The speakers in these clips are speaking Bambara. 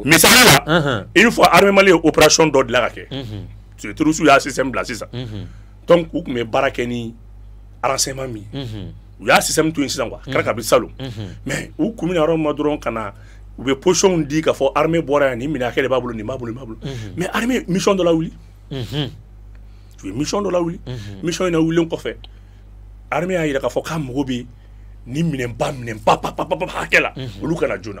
misali la une fois armée mali ye opération dɔ dilan ka kɛ turusiw y'a système bila sisan donc u tun bɛ baara kɛ ni renseignement min ye u y'a système to yen sisan quoi kɛra ka bɛ salon mais u kun bɛna yɔrɔ min ma dɔrɔn ka na u bɛ position di k'a fɔ armée bɔra yan nin minɛ hakɛ de b'a bolo nin b'a bolo nin b'a bolo mais armée mission dɔ la wuli u ye mission dɔ la wuli mission in na wulilen kɔfɛ armée y'a jira k'a fɔ k'a mago bɛ nin minɛnba minɛnba pa pa pa pa hakɛ la olu kana joona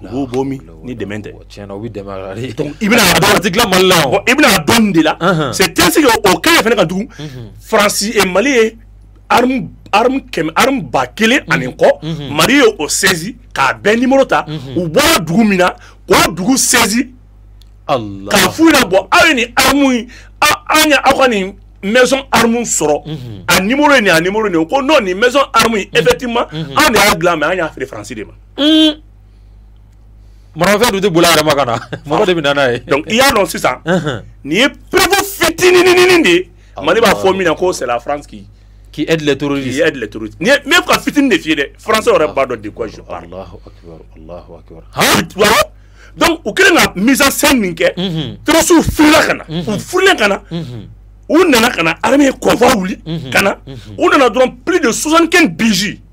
u b'o bɔ min ni dɛmɛ tɛ tiɲɛna u bɛ dɛmɛ a la de donc i bɛna a dɔn a tɛ dilan Mali la wa i bɛna a dɔn nin de la c'est tɛ se ka o kɛɲɛ fana ka tugun Faransi e Mali ye arme arme kɛmɛ arme ba kelen ani kɔ Mali ye o sɛzi k'a bɛɛ nimoro ta u bɔra dugu min na k'o dugu sɛzi k'a f'u ɲɛna bɔn aw ye nin arme in an ye aw ka nin maison arme sɔrɔ a nimoro ye nin a nimoro nin ko n'o nin maison arme in effectivement an de y'a dilan mais an y'a feere Faransi de ma. Marafafɛn dun tɛ bolo yɛrɛma ka na mɔgɔ de bɛ nana ye i y'a dɔn sisan nin ye pbu fitinin de ye mali b'a fɔ min na ko sɛransi k' edlɛtorouru ka fittiri de fi dɛ fse yɛrɛ ba dɔn desi dɔnku u kɛlen ka misa min kɛ tsiw furula ka na u furulen ka na u nana ka na ye kɔfa wuli ka na u nana dɔrɔn p de sonsanɛn bisi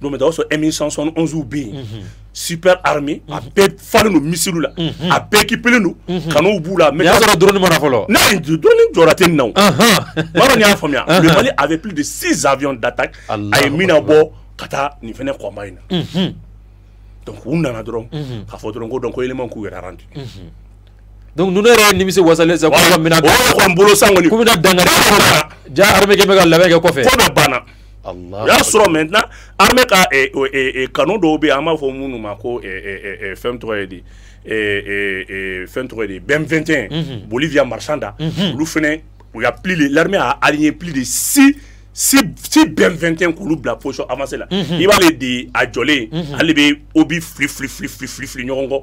don bɛ taa o sɔrɔ emi sɔnsɔn nzu bɛ yen super armée a bɛɛ falen don misiru la a bɛɛ kipelen don kanuw b'u la mais sɔrɔ drone mana fɔlɔ n'a ye drone jɔra tɛ nin na o baara ni y'a faamuya le Mali avait plus de six avions d'attaque a ye min na bɔ ka taa nin fɛnɛ kɔnba in na donc u nana dɔrɔn k'a fɔ dɔrɔn ko donc ko élément k'u yɛrɛ rendu donc ninnu yɛrɛ ye nimisi wasalen sa k'u ka minɛn ta o kɔni bolo san kɔni k'u bɛna dankari ja armée kɛ bɛ ka labɛn kɛ kɔfɛ ko dɔ banna o y'a sɔrɔ maintenant armée ka eh, eh, eh, kanu dɔw bɛ yen an b'a fɔ minnu ma ko fɛn tɔgɔ ye di fɛn tɔgɔ ye di bɛn 21 mhm. Bolivia marchand da mhm. olu fɛnɛ u y'a plus de l'armée a aligné plus de six si si bɛn fɛn tɛ k'olu bila position avancée la mhm. i b'ale de a jɔlen ale bɛ obi fili fili fili fili fili ɲɔgɔn kɔ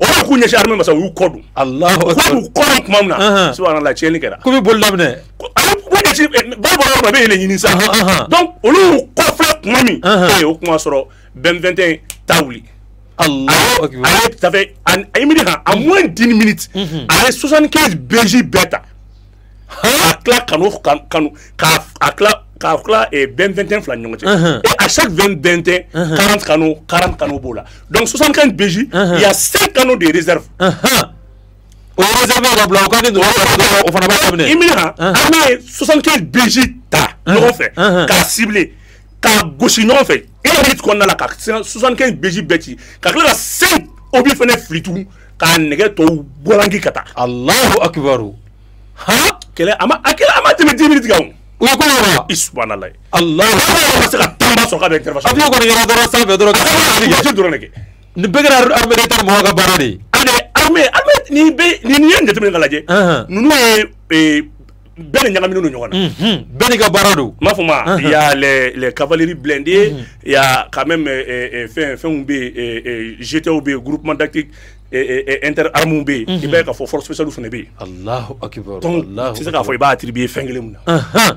o de k'u ɲɛsin armée ma sa u y'u kɔ don Alahu u k'u y'u kɔ don tuma min na Ahan. subahana tiɲɛni kɛra Ko bɛ boli daminɛ. ko a bɛ ko ɲɛsin ɛ, ba bɔra yɔrɔ min a bɛ yen de ɲini sa Ahan, ahan. donc olu y'u kɔfilɛ tuma min Ahan. ee o kuma sɔrɔ bɛn fɛn tɛ ta wuli Alahu a akibar. ye tafe a ye mini kan a moins d'une minute a ye 75 bg bɛɛ ta a tila kanu kanu a tila k'a tila bɛntɛntɛn fila ɲɔgɔn cɛ et à chaque vingt bɛntɛn quarante kanu quarante kanu b'o la donc soixante quinze beji il y a cinq kanu de réserve o réserve yɛrɛ bila o ka ni dɔgɔ o fana b'a daminɛ i mina an b'a ye soixante quinze beji ta ɲɔgɔn fɛ k'a cibler k'a gosi ɲɔgɔn fɛ e yɛrɛ bɛ kɔnɔna la ka soixante quinze beji bɛɛ ci ka tila ka cinq obi fana fili tugun k'a nɛgɛ tɔw bɔlanki ka taa alahu akibaru ha kɛlɛ a ma a kɛlɛ a ma tɛmɛ dix minutes kan o ko wa i subhanala ye alahu akibaru ma se ka taama sɔrɔ k'a bɛ intervention avion kɔni yɔrɔ dɔrɔn sanfɛ dɔrɔn ka se dɔrɔn de kɛ nin bɛɛ kɛra armée de ta mɔgɔ ka baara de ye a de armée armée nin bɛ nin ye nin jateminɛ ka lajɛ ninnu ye bɛɛ de ɲagaminen don ɲɔgɔn na bɛɛ n'i ka baara don m'a fɔ ma il y a les les cavaleries blindées il y a quand même euh, euh, euh, fɛn fɛnw bɛ yen GTO bɛ yen groupement tactique inter armes bɛ yen i b'a ye k'a fɔ force spéciale fana bɛ yen Alahu akibaru tɔnw tɛ se k'a fɔ i b'a attribuer fɛn kelen min na.